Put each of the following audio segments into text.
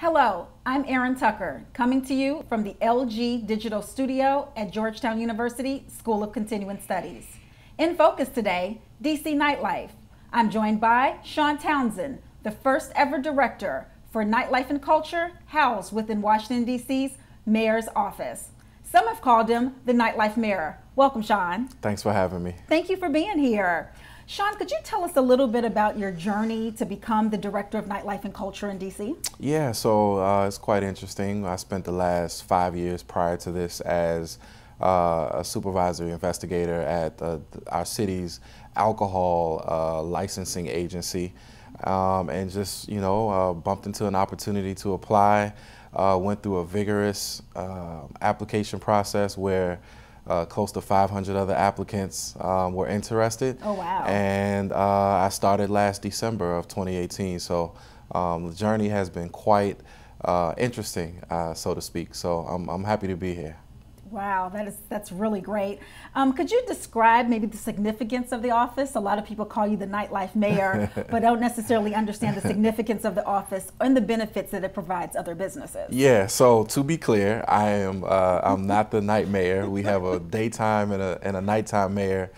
Hello, I'm Erinn Tucker, coming to you from the LG Digital Studio at Georgetown University School of Continuing Studies. In focus today, DC Nightlife. I'm joined by Shawn Townsend, the first ever director for Nightlife and Culture housed within Washington, D.C.'s Mayor's Office. Some have called him the Nightlife Mayor. Welcome, Shawn. Thanks for having me. Thank you for being here. Shawn, could you tell us a little bit about your journey to become the Director of Nightlife and Culture in DC? Yeah, so uh, it's quite interesting. I spent the last five years prior to this as uh, a supervisory investigator at uh, our city's alcohol uh, licensing agency. Um, and just, you know, uh, bumped into an opportunity to apply. Uh, went through a vigorous application process where uh, close to 500 other applicants um, were interested. Oh, wow. And uh, I started last December of 2018. So um, the journey has been quite uh, interesting, uh, so to speak. So I'm, I'm happy to be here. Wow, that is that's really great. Um, could you describe maybe the significance of the office? A lot of people call you the nightlife mayor, but don't necessarily understand the significance of the office and the benefits that it provides other businesses. Yeah. So to be clear, I am uh, I'm not the night mayor. We have a daytime and a and a nighttime mayor.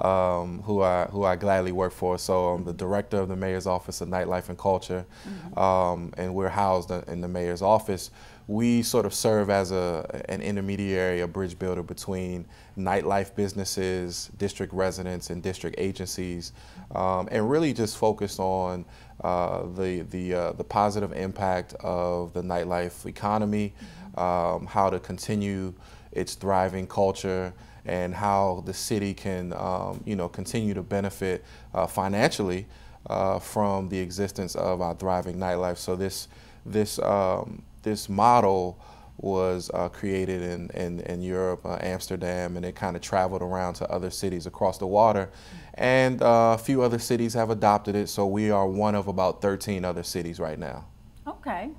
Um, who I who I gladly work for. So I'm the director of the mayor's office of nightlife and culture, mm -hmm. um, and we're housed in the mayor's office we sort of serve as a, an intermediary, a bridge builder between nightlife businesses, district residents, and district agencies, um, and really just focused on uh, the, the, uh, the positive impact of the nightlife economy, um, how to continue its thriving culture, and how the city can um, you know, continue to benefit uh, financially uh, from the existence of our thriving nightlife. So this, this um, this model was uh, created in, in, in Europe, uh, Amsterdam, and it kind of traveled around to other cities across the water. And uh, a few other cities have adopted it, so we are one of about 13 other cities right now. Okay.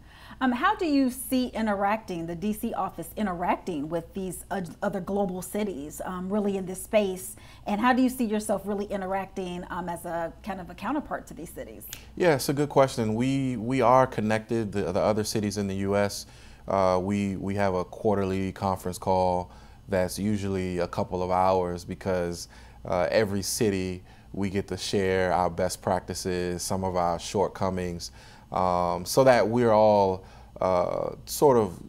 Um, how do you see interacting, the DC office interacting with these other global cities um, really in this space? And how do you see yourself really interacting um, as a kind of a counterpart to these cities? Yeah, it's a good question. We, we are connected, the, the other cities in the U.S. Uh, we, we have a quarterly conference call that's usually a couple of hours because uh, every city we get to share our best practices, some of our shortcomings, um, so that we're all uh, sort of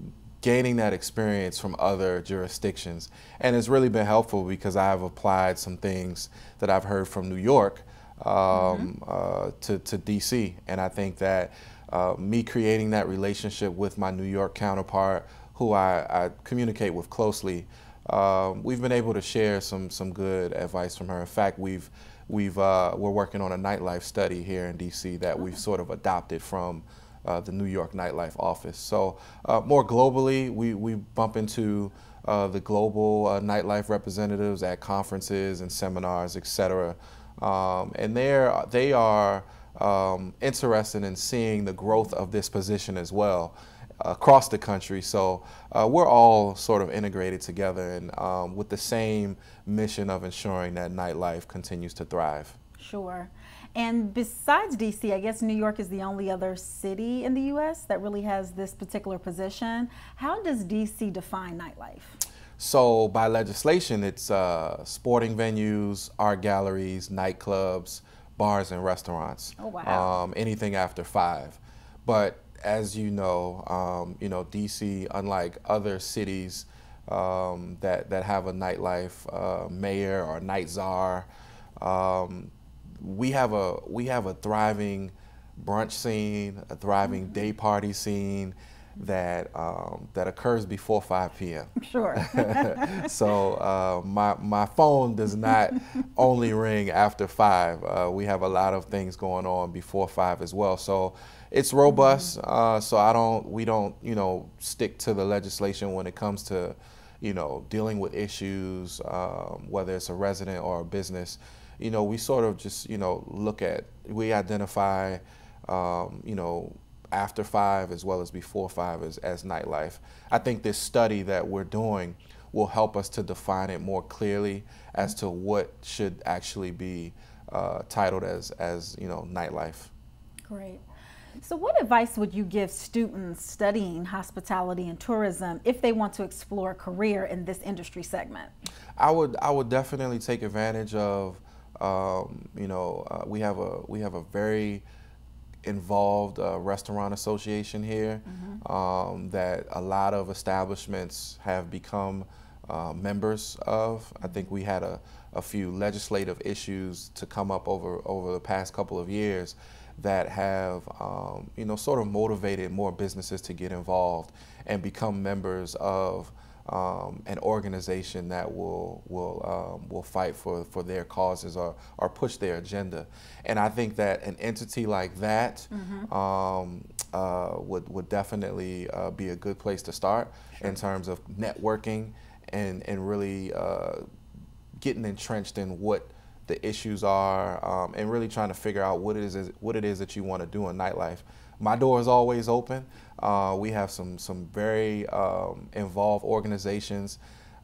gaining that experience from other jurisdictions. And it's really been helpful because I've applied some things that I've heard from New York um, mm -hmm. uh, to, to DC. And I think that uh, me creating that relationship with my New York counterpart, who I, I communicate with closely, um, we've been able to share some, some good advice from her. In fact, we've we've uh, we're working on a nightlife study here in DC that we've sort of adopted from uh, the New York nightlife office. So uh, more globally, we, we bump into uh, the global uh, nightlife representatives at conferences and seminars, et cetera. Um, and they're, they are um, interested in seeing the growth of this position as well across the country. So uh, we're all sort of integrated together and um, with the same mission of ensuring that nightlife continues to thrive. Sure. And besides DC, I guess New York is the only other city in the US that really has this particular position. How does DC define nightlife? So by legislation, it's uh, sporting venues, art galleries, nightclubs, bars and restaurants. Oh, wow. Um, anything after five. But as you know, um, you know, DC, unlike other cities um, that, that have a nightlife uh, mayor or night czar, um, we have a we have a thriving brunch scene, a thriving mm-hmm. day party scene that um, that occurs before 5 p.m. Sure. so uh, my my phone does not only ring after five. Uh, we have a lot of things going on before five as well. So it's robust. Mm-hmm. Uh, so I don't we don't you know stick to the legislation when it comes to you know dealing with issues, um, whether it's a resident or a business you know, we sort of just, you know, look at, we identify, um, you know, after five as well as before five as, as nightlife. I think this study that we're doing will help us to define it more clearly as to what should actually be uh, titled as, as, you know, nightlife. Great. So, what advice would you give students studying hospitality and tourism if they want to explore a career in this industry segment? I would I would definitely take advantage of um, you know uh, we have a we have a very involved uh, restaurant association here mm-hmm. um, that a lot of establishments have become uh, members of. I think we had a, a few legislative issues to come up over over the past couple of years that have um, you know sort of motivated more businesses to get involved and become members of um, an organization that will will um, will fight for, for their causes or, or push their agenda. And I think that an entity like that mm-hmm. um, uh, would would definitely uh, be a good place to start sure. in terms of networking and and really uh, getting entrenched in what the issues are um, and really trying to figure out what it is what it is that you want to do in nightlife. My door is always open. Uh, we have some some very um, involved organizations,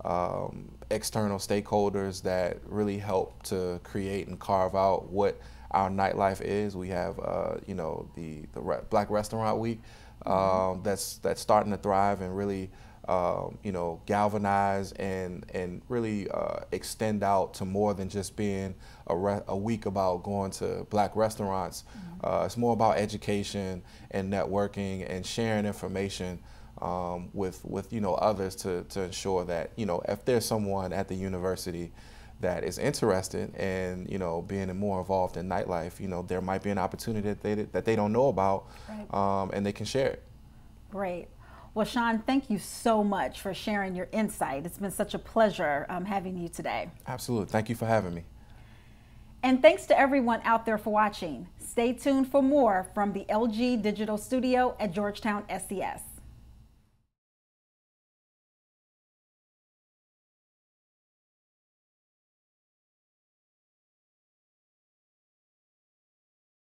um, external stakeholders that really help to create and carve out what our nightlife is. We have uh, you know the the Re Black Restaurant Week mm-hmm. um, that's that's starting to thrive and really um, you know, galvanize and and really uh, extend out to more than just being a, a week about going to black restaurants. Mm-hmm. Uh, it's more about education and networking and sharing information um, with with you know others to to ensure that you know if there's someone at the university that is interested in you know being more involved in nightlife, you know there might be an opportunity that they that they don't know about, right. um, and they can share it. Great. Well, Shawn, thank you so much for sharing your insight. It's been such a pleasure um, having you today. Absolutely. Thank you for having me. And thanks to everyone out there for watching. Stay tuned for more from the LG Digital Studio at Georgetown SCS.